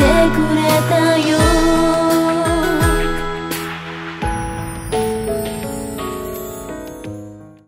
てくれたよ